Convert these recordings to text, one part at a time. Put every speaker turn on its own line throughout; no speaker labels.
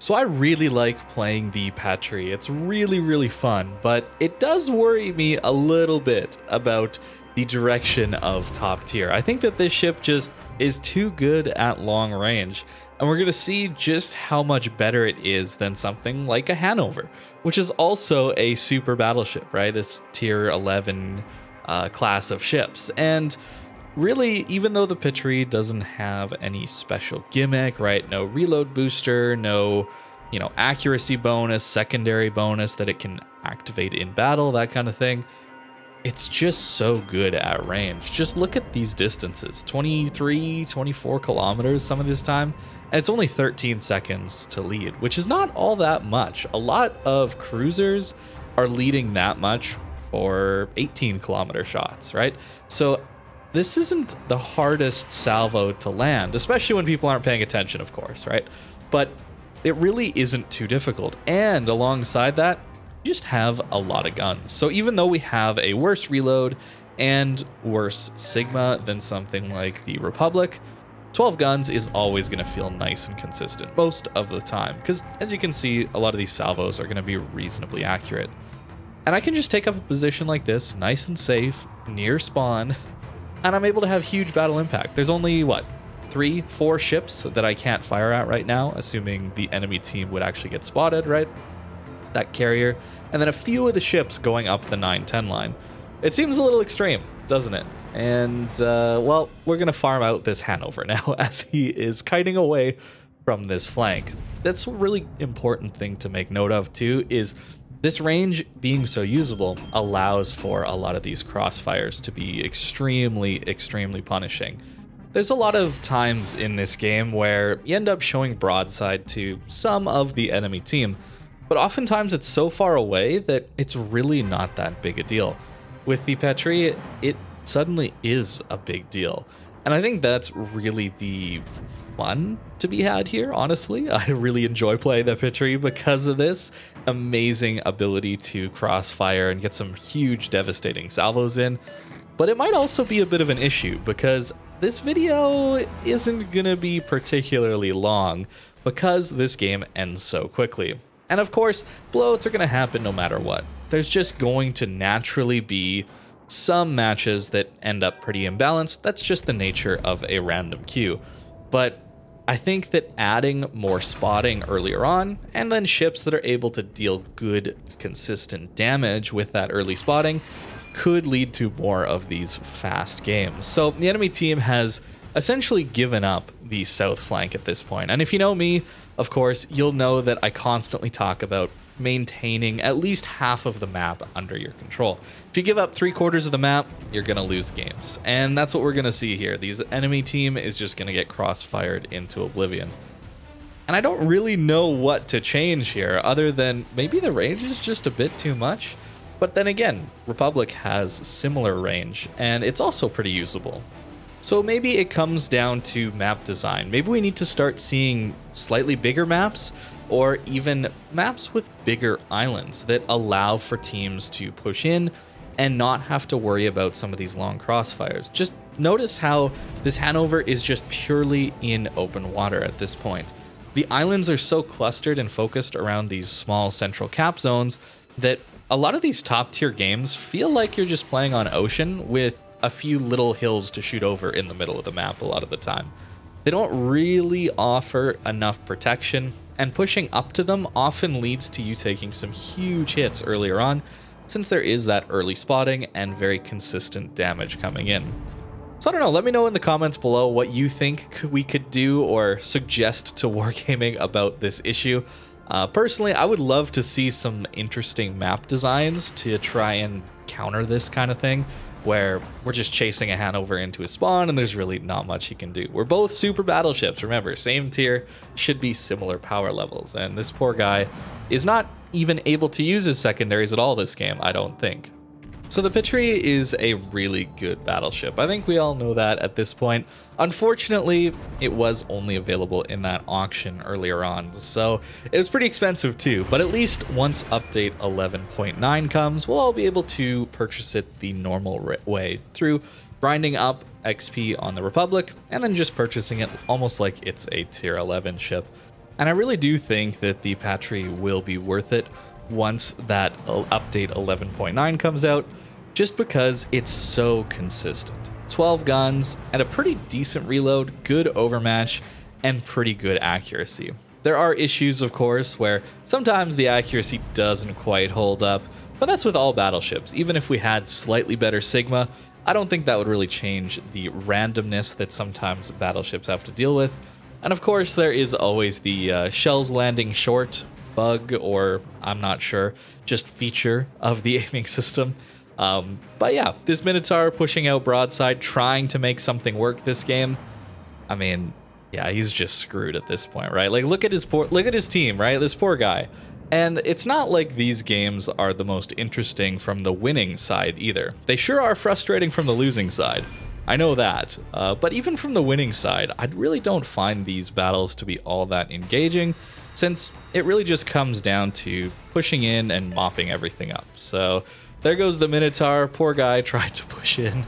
So I really like playing the Patrie. It's really, really fun, but it does worry me a little bit about the direction of top tier. I think that this ship just is too good at long range, and we're going to see just how much better it is than something like a Hanover, which is also a super battleship, right? It's tier 11 uh, class of ships. And really, even though the Patrie doesn't have any special gimmick, right? No reload booster, no, you know, accuracy bonus, secondary bonus that it can activate in battle, that kind of thing. It's just so good at range. Just look at these distances 23, 24 kilometers some of this time. And it's only 13 seconds to lead, which is not all that much. A lot of cruisers are leading that much for 18 kilometer shots, right? So this isn't the hardest salvo to land, especially when people aren't paying attention, of course, right? But it really isn't too difficult. And alongside that, you just have a lot of guns. So even though we have a worse reload and worse Sigma than something like the Republic, 12 guns is always going to feel nice and consistent most of the time. Because as you can see, a lot of these salvos are going to be reasonably accurate. And I can just take up a position like this, nice and safe, near spawn, and I'm able to have huge battle impact. There's only, what, three, four ships that I can't fire at right now, assuming the enemy team would actually get spotted, right? That carrier. And then a few of the ships going up the 9-10 line. It seems a little extreme, doesn't it? And, uh, well, we're going to farm out this Hanover now as he is kiting away from this flank. That's a really important thing to make note of, too, is this range being so usable allows for a lot of these crossfires to be extremely, extremely punishing. There's a lot of times in this game where you end up showing broadside to some of the enemy team, but oftentimes it's so far away that it's really not that big a deal. With the Patrie, it suddenly is a big deal. And I think that's really the fun to be had here, honestly. I really enjoy playing the Patrie because of this amazing ability to crossfire and get some huge devastating salvos in. But it might also be a bit of an issue because this video isn't gonna be particularly long because this game ends so quickly. And of course, blowouts are gonna happen no matter what. There's just going to naturally be some matches that end up pretty imbalanced. That's just the nature of a random queue. But I think that adding more spotting earlier on, and then ships that are able to deal good, consistent damage with that early spotting, could lead to more of these fast games. So the enemy team has essentially given up the south flank at this point. And if you know me, of course, you'll know that I constantly talk about maintaining at least half of the map under your control. If you give up three quarters of the map, you're going to lose games. And that's what we're going to see here. These enemy team is just going to get crossfired into oblivion. And I don't really know what to change here other than maybe the range is just a bit too much. But then again, Republic has similar range and it's also pretty usable. So maybe it comes down to map design. Maybe we need to start seeing slightly bigger maps or even maps with bigger islands that allow for teams to push in and not have to worry about some of these long crossfires. Just notice how this Hanover is just purely in open water at this point. The islands are so clustered and focused around these small central cap zones that a lot of these top tier games feel like you're just playing on ocean with a few little hills to shoot over in the middle of the map a lot of the time. They don't really offer enough protection, and pushing up to them often leads to you taking some huge hits earlier on, since there is that early spotting and very consistent damage coming in. So I don't know, let me know in the comments below what you think we could do or suggest to Wargaming about this issue. Uh, personally, I would love to see some interesting map designs to try and counter this kind of thing where we're just chasing a Hanover into a spawn and there's really not much he can do. We're both super battleships, remember, same tier, should be similar power levels, and this poor guy is not even able to use his secondaries at all this game, I don't think. So the Patrie is a really good battleship. I think we all know that at this point. Unfortunately, it was only available in that auction earlier on, so it was pretty expensive too, but at least once update 11.9 comes, we'll all be able to purchase it the normal way through grinding up XP on the Republic and then just purchasing it almost like it's a tier 11 ship. And I really do think that the Patrie will be worth it once that update 11.9 comes out, just because it's so consistent. 12 guns and a pretty decent reload, good overmatch, and pretty good accuracy. There are issues, of course, where sometimes the accuracy doesn't quite hold up, but that's with all battleships. Even if we had slightly better Sigma, I don't think that would really change the randomness that sometimes battleships have to deal with. And of course, there is always the uh, shells landing short bug, or I'm not sure, just feature of the aiming system. Um, but yeah, this Minotaur pushing out broadside, trying to make something work this game. I mean, yeah, he's just screwed at this point, right? Like, look at his poor, look at his team, right? This poor guy. And it's not like these games are the most interesting from the winning side either. They sure are frustrating from the losing side. I know that. Uh, but even from the winning side, I really don't find these battles to be all that engaging, since it really just comes down to pushing in and mopping everything up. So there goes the Minotaur. Poor guy tried to push in.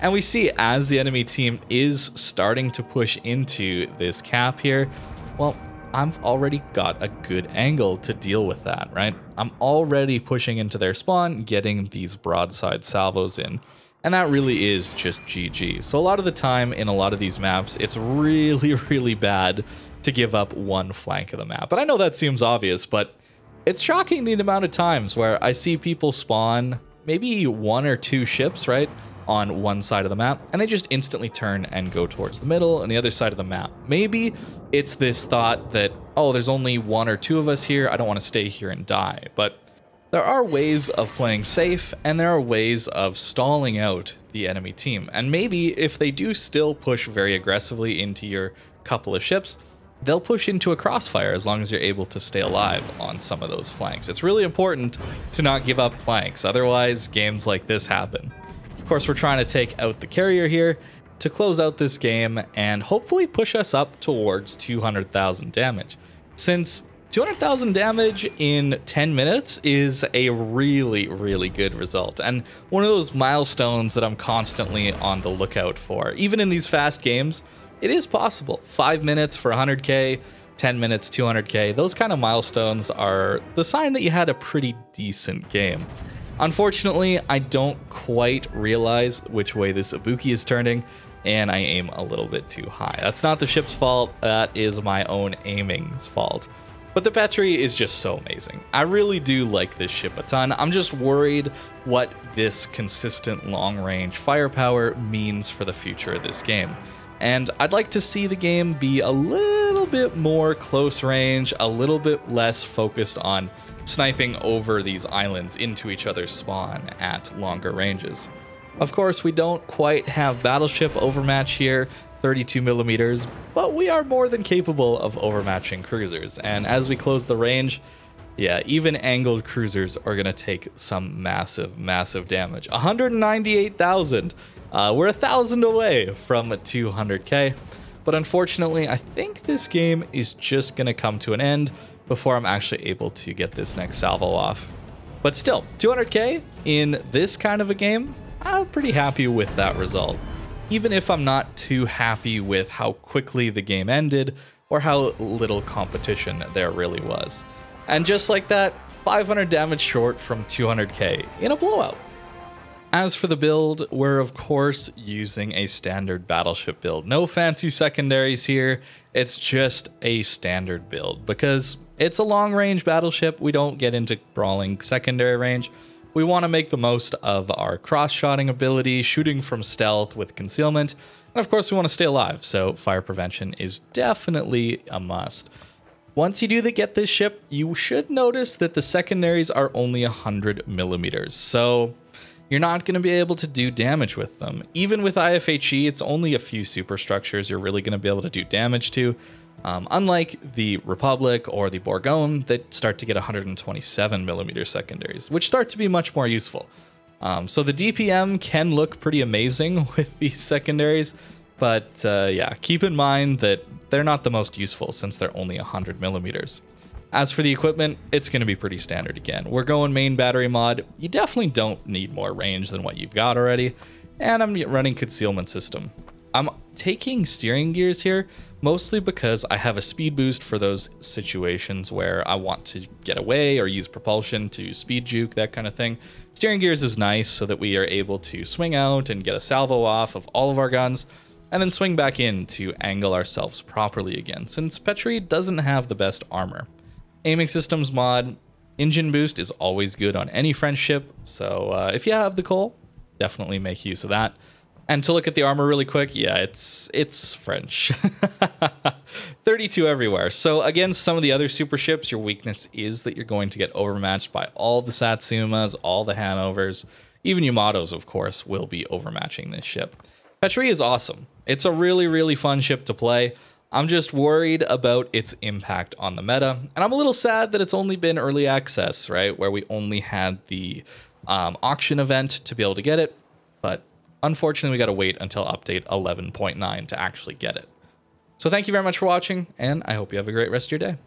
And we see as the enemy team is starting to push into this cap here, well, I've already got a good angle to deal with that, right? I'm already pushing into their spawn, getting these broadside salvos in. And that really is just GG. So a lot of the time in a lot of these maps, it's really, really bad to give up one flank of the map. And I know that seems obvious, but it's shocking the amount of times where I see people spawn maybe one or two ships, right? on one side of the map, and they just instantly turn and go towards the middle and the other side of the map. Maybe it's this thought that, oh, there's only one or two of us here, I don't want to stay here and die. But there are ways of playing safe, and there are ways of stalling out the enemy team. And maybe if they do still push very aggressively into your couple of ships, they'll push into a crossfire as long as you're able to stay alive on some of those flanks. It's really important to not give up flanks, otherwise games like this happen. Of course, we're trying to take out the carrier here to close out this game and hopefully push us up towards 200,000 damage. Since 200,000 damage in 10 minutes is a really, really good result, and one of those milestones that I'm constantly on the lookout for. Even in these fast games, it is possible. 5 minutes for 100k, 10 minutes, 200k, those kind of milestones are the sign that you had a pretty decent game. Unfortunately, I don't quite realize which way this Ibuki is turning, and I aim a little bit too high. That's not the ship's fault, that is my own aiming's fault. But the Patrie is just so amazing. I really do like this ship a ton. I'm just worried what this consistent long-range firepower means for the future of this game. And I'd like to see the game be a little bit more close range, a little bit less focused on sniping over these islands into each other's spawn at longer ranges. Of course, we don't quite have battleship overmatch here, 32 millimeters, but we are more than capable of overmatching cruisers. And as we close the range, yeah, even angled cruisers are going to take some massive, massive damage. 198,000. Uh, we're a thousand away from 200k. But unfortunately, I think this game is just going to come to an end before I'm actually able to get this next salvo off. But still, 200k in this kind of a game, I'm pretty happy with that result. Even if I'm not too happy with how quickly the game ended or how little competition there really was. And just like that, 500 damage short from 200k in a blowout. As for the build, we're of course using a standard battleship build. No fancy secondaries here, it's just a standard build because it's a long range battleship. We don't get into brawling secondary range. We want to make the most of our cross-shotting ability, shooting from stealth with concealment, and of course we want to stay alive, so fire prevention is definitely a must. Once you do the get this ship, you should notice that the secondaries are only 100 millimeters, so you're not going to be able to do damage with them. Even with IFHE, it's only a few superstructures you're really going to be able to do damage to. Um, unlike the Republic or the Bourgogne that start to get 127 millimeter secondaries, which start to be much more useful. Um, so the DPM can look pretty amazing with these secondaries, but uh, yeah, keep in mind that they're not the most useful since they're only 100 millimeters. As for the equipment, it's going to be pretty standard again. We're going main battery mod. You definitely don't need more range than what you've got already. And I'm running concealment system. I'm taking steering gears here mostly because I have a speed boost for those situations where I want to get away or use propulsion to speed juke, that kind of thing. Steering gears is nice so that we are able to swing out and get a salvo off of all of our guns, and then swing back in to angle ourselves properly again, since Patrie doesn't have the best armor. Aiming systems mod, engine boost is always good on any French ship, so uh, if you have the coal, definitely make use of that. And to look at the armor really quick, yeah, it's it's French. 32 everywhere. So against some of the other super ships, your weakness is that you're going to get overmatched by all the Satsumas, all the Hanovers, even Yamatos, of course, will be overmatching this ship. Patrie is awesome. It's a really, really fun ship to play. I'm just worried about its impact on the meta, and I'm a little sad that it's only been early access, right, where we only had the um, auction event to be able to get it. But Unfortunately, we got to wait until update 11.9 to actually get it. So thank you very much for watching, and I hope you have a great rest of your day.